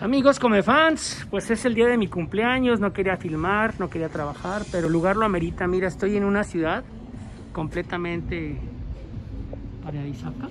Amigos come fans, pues es el día de mi cumpleaños, no quería filmar, no quería trabajar, pero el lugar lo amerita. Mira, estoy en una ciudad completamente paradisíaca,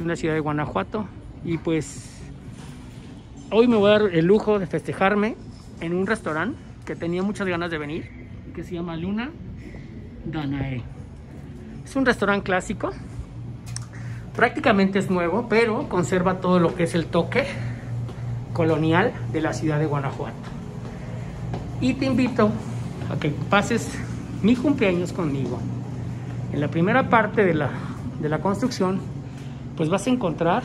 una ciudad de Guanajuato, y pues hoy me voy a dar el lujo de festejarme en un restaurante que tenía muchas ganas de venir, que se llama Luna Danae. Es un restaurante clásico, prácticamente es nuevo, pero conserva todo lo que es el toque colonial de la ciudad de Guanajuato. Y te invito a que pases mi cumpleaños conmigo. En la primera parte de la, de la construcción, pues vas a encontrar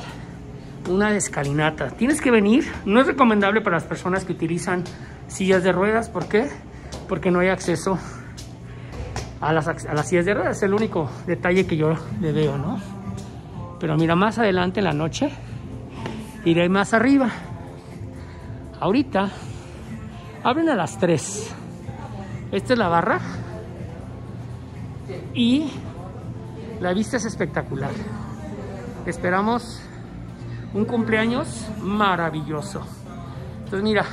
una escalinata. Tienes que venir, no es recomendable para las personas que utilizan sillas de ruedas, ¿por qué? Porque no hay acceso a las, a las sillas de ruedas, es el único detalle que yo le veo, ¿no? Pero mira, más adelante en la noche iré más arriba. Ahorita abren a las 3. Esta es la barra. Y la vista es espectacular. Esperamos un cumpleaños maravilloso. Entonces mira,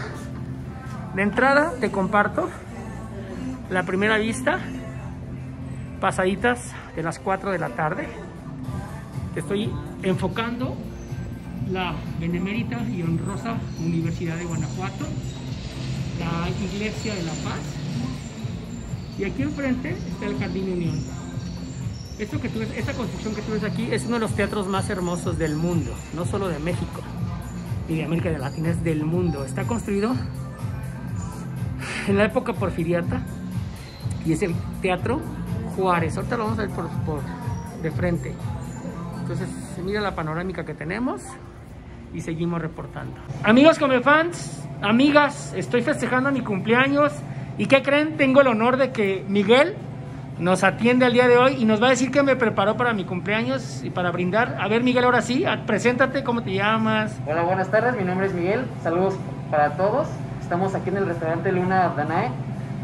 de entrada te comparto la primera vista, pasaditas de las 4 de la tarde. Te estoy enfocando la Benemérita y Honrosa Universidad de Guanajuato, la Iglesia de la Paz, y aquí enfrente está el Jardín Unión. Esto que tú ves, esta construcción que tú ves aquí es uno de los teatros más hermosos del mundo, no solo de México y de América Latina, es del mundo. Está construido en la época porfiriata y es el Teatro Juárez. Ahorita lo vamos a ver por, por de frente. Entonces, mira la panorámica que tenemos y seguimos reportando. Amigos come fans, amigas, estoy festejando mi cumpleaños y ¿qué creen? Tengo el honor de que Miguel nos atiende el día de hoy y nos va a decir que me preparó para mi cumpleaños y para brindar. A ver Miguel, ahora sí, preséntate, ¿cómo te llamas? Hola, buenas tardes, mi nombre es Miguel, saludos para todos. Estamos aquí en el restaurante Luna Danae.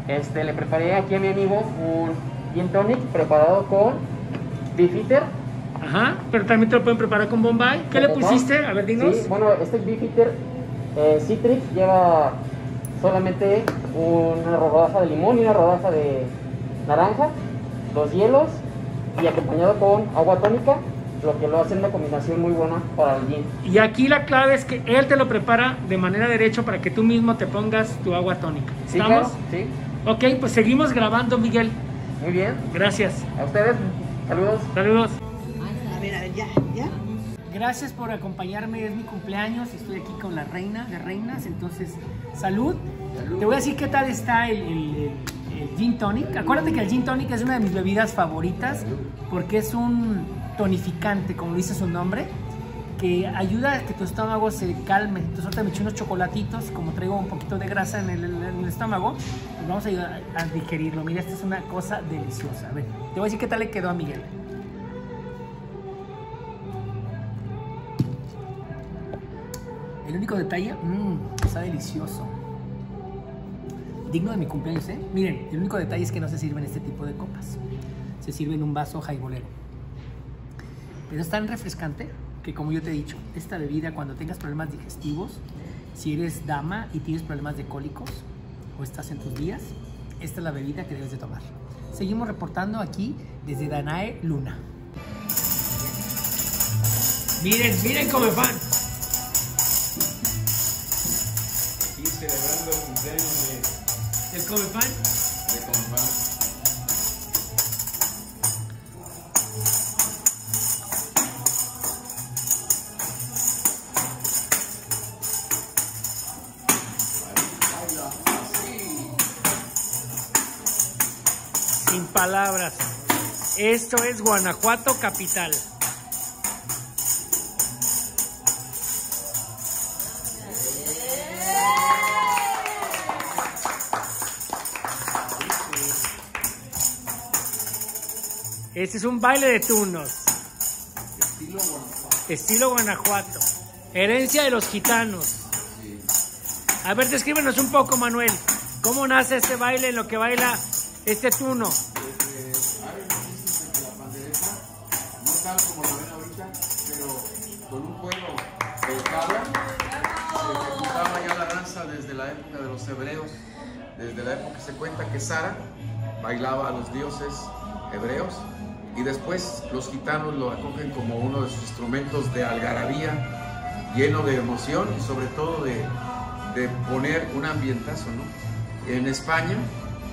Este, le preparé aquí a mi amigo un gin tonic preparado con beef eater Ajá, pero también te lo pueden preparar con Bombay. ¿Qué le pusiste? A ver, dinos. Sí, bueno, este Beefeater eh, Citrix lleva solamente una rodaja de limón y una rodaja de naranja, dos hielos y acompañado con agua tónica, lo que lo hace una combinación muy buena para el gin. Y aquí la clave es que él te lo prepara de manera derecha para que tú mismo te pongas tu agua tónica. ¿Estamos? Sí, Ok, pues seguimos grabando, Miguel. Muy bien. Gracias. A ustedes, saludos. Saludos. Ya, ya. Gracias por acompañarme, es mi cumpleaños, estoy aquí con la reina de reinas, entonces salud. Te voy a decir qué tal está el, el, el, gin tonic. Acuérdate que el gin tonic es una de mis bebidas favoritas porque es un tonificante, como dice su nombre, que ayuda a que tu estómago se calme. Entonces ahorita me eché unos chocolatitos, como traigo un poquito de grasa en el, en el estómago, pues vamos a ayudar a digerirlo. Mira, esta es una cosa deliciosa. A ver, te voy a decir qué tal le quedó a Miguel. El único detalle, mmm, está delicioso. Digno de mi cumpleaños, ¿eh? Miren, el único detalle es que no se sirve en este tipo de copas. Se sirve en un vaso jaibolero. Pero es tan refrescante que, como yo te he dicho, esta bebida cuando tengas problemas digestivos, si eres dama y tienes problemas de cólicos o estás en tus días, esta es la bebida que debes de tomar. Seguimos reportando aquí desde Danae Luna. Miren, miren cómo fan. Sin palabras. Esto es Guanajuato capital. Este es un baile de turnos. Estilo Guanajuato. Estilo Guanajuato. Herencia de los gitanos. A ver, descríbenos un poco, Manuel. ¿Cómo nace este baile en lo que baila este tuno? Desde, que la pandereta, no tal como la ven ahorita, pero con un juego de tabla, se época de los hebreos, desde la época que se cuenta que Sara bailaba a los dioses hebreos y después los gitanos lo acogen como uno de sus instrumentos de algarabía, lleno de emoción y sobre todo de, de poner un ambientazo. ¿no? En España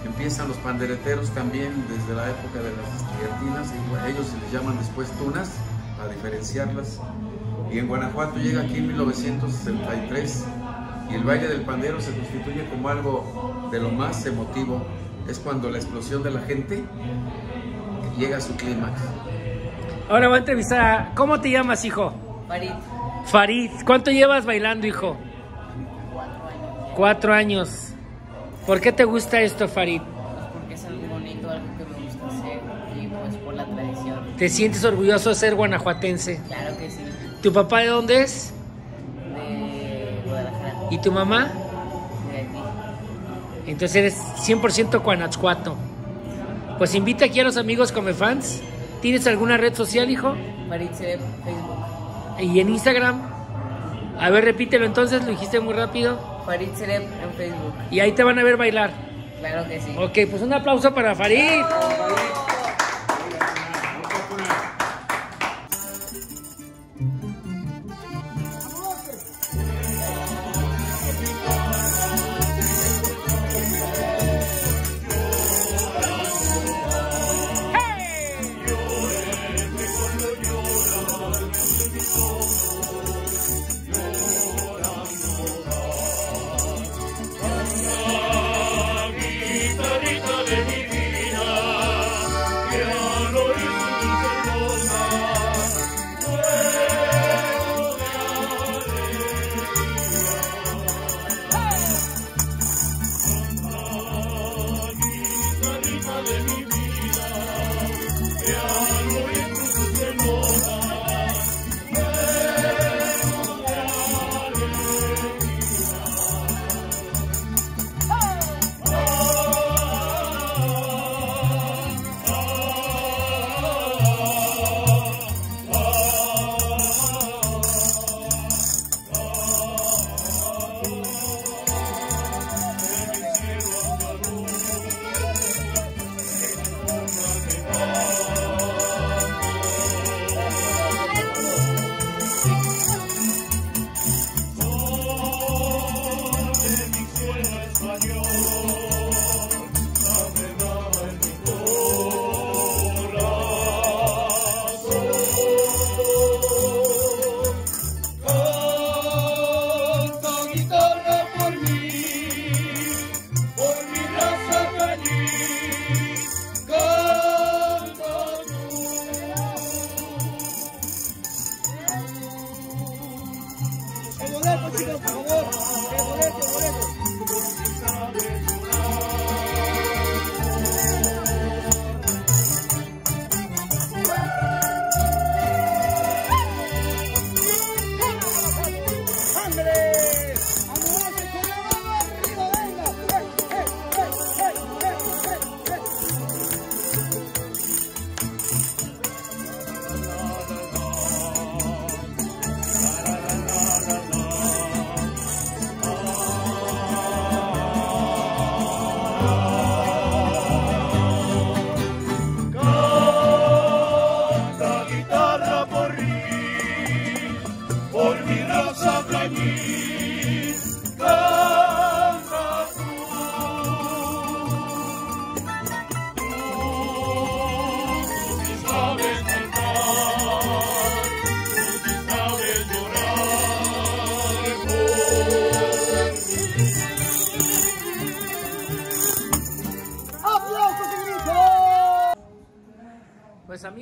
empiezan los pandereteros también desde la época de las estudiantinas, y bueno, ellos se les llaman después tunas, para diferenciarlas. Y en Guanajuato llega aquí en 1963 y el baile del pandero se constituye como algo de lo más emotivo. Es cuando la explosión de la gente llega a su clímax. Ahora voy a entrevistar a... ¿Cómo te llamas, hijo? Farid, Farid. ¿Cuánto llevas bailando, hijo? cuatro años. Cuatro años. ¿Por qué te gusta esto, Farid? Pues porque es algo bonito, algo que me gusta hacer y pues por la tradición. ¿Te sientes orgulloso de ser guanajuatense? Claro que sí, ¿Tu papá de dónde es? de Guadalajara, ¿Y tu mamá? de aquí. Entonces eres 100% Guanajuato. Pues invita aquí a los amigos come fans. ¿Tienes alguna red social, hijo? Ve Facebook. ¿Y en Instagram? A ver, repítelo entonces, lo dijiste muy rápido. Farid Serep en Facebook. Y ahí te van a ver bailar. Claro que sí. Ok, pues un aplauso para Farid. Yeah.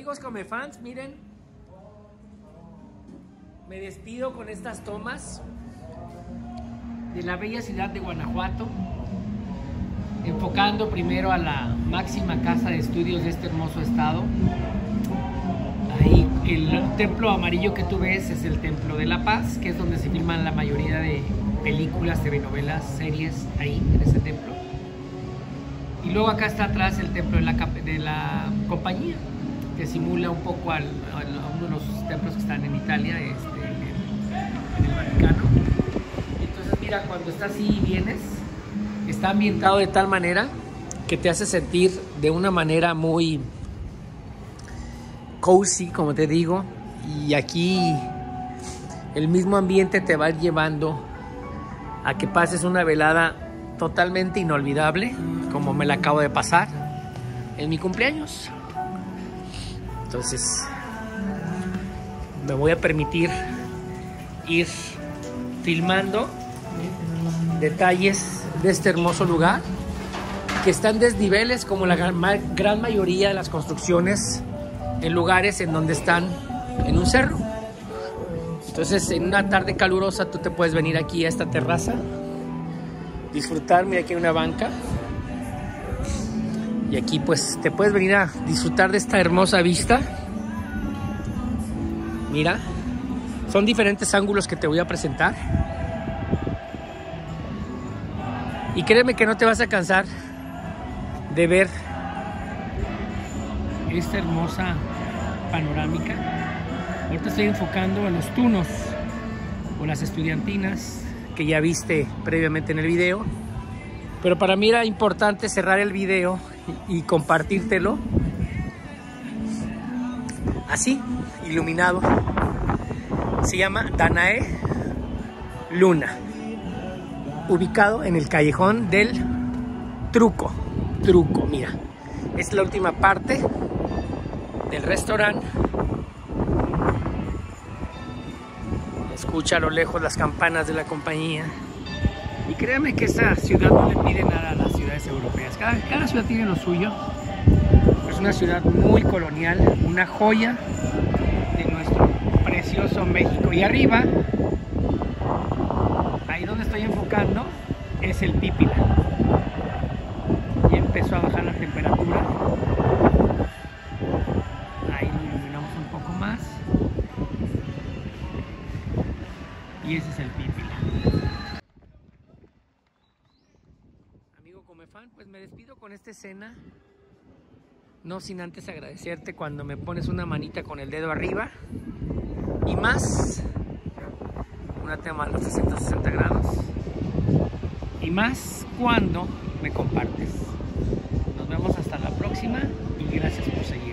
Amigos come fans, miren. Me despido con estas tomas de la bella ciudad de Guanajuato, enfocando primero a la máxima casa de estudios de este hermoso estado. Ahí el templo amarillo que tú ves es el Templo de la Paz, que es donde se filman la mayoría de películas, telenovelas, series, ahí en ese templo. Y luego acá está atrás el templo de la compañía, que simula un poco al- a uno de los templos que están en Italia, este, en, el, Vaticano. Entonces, mira, cuando estás así y vienes, está ambientado de tal manera que te hace sentir de una manera muy cozy, como te digo, y aquí el mismo ambiente te va llevando a que pases una velada totalmente inolvidable, como me la acabo de pasar en mi cumpleaños. Entonces, me voy a permitir ir filmando detalles de este hermoso lugar que está en desniveles como la gran mayoría de las construcciones en lugares en donde están en un cerro. Entonces, en una tarde calurosa, tú te puedes venir aquí a esta terraza, disfrutar. Mira, aquí hay una banca. Y aquí, pues, te puedes venir a disfrutar de esta hermosa vista. Mira, son diferentes ángulos que te voy a presentar. Y créeme que no te vas a cansar de ver esta hermosa panorámica. Ahorita estoy enfocando en los tunos o las estudiantinas que ya viste previamente en el video. Pero para mí era importante cerrar el video y, compartírtelo así, iluminado. Se llama Danae Luna, ubicado en el callejón del Truco. Truco, mira. Es la última parte del restaurante. Escucha a lo lejos las campanas de la compañía. Y créeme que esta ciudad no le pide nada a las ciudades europeas. Cada, cada ciudad tiene lo suyo. Es una ciudad muy colonial, una joya de nuestro precioso México. Y arriba, ahí donde estoy enfocando, es el Pípila. Ya empezó a bajar la temperatura. Ahí lo iluminamos un poco más. Y ese es el Pues me despido con esta escena. No sin antes agradecerte cuando me pones una manita con el dedo arriba. Y más, una tema a los 360 grados. Y más cuando me compartes. Nos vemos hasta la próxima y gracias por seguirme.